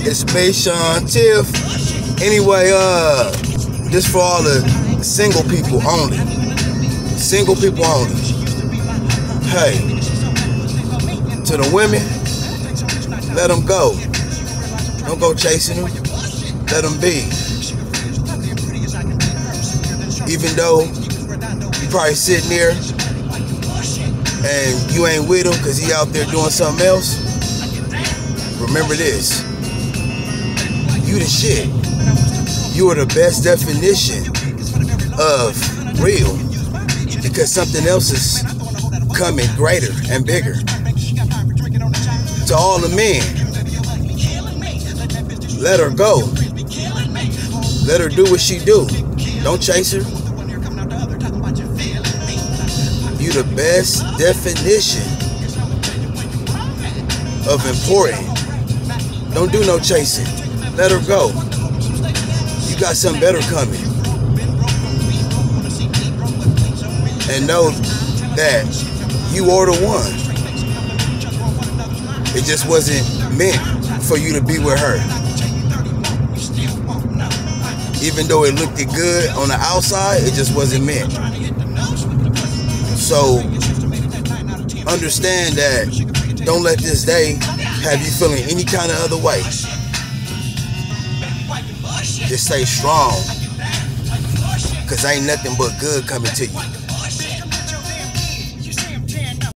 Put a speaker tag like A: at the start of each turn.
A: It's Space Sean Tiff. Anyway, uh, this for all the single people only. Single people only. Hey, to the women, let them go. Don't go chasing them. Let them be. Even though you probably sitting there and you ain't with him because he out there doing something else, remember this. Shit. You are the best definition of real because something else is coming greater and bigger. To all the men, let her go. Let her do what she do. Don't chase her. You the best definition of important. Don't do no chasing. Let her go. You got something better coming. And know that you are the one. It just wasn't meant for you to be with her. Even though it looked good on the outside, it just wasn't meant. So understand that don't let this day have you feeling any kind of other way. Just stay strong. Cause ain't nothing but good coming to you.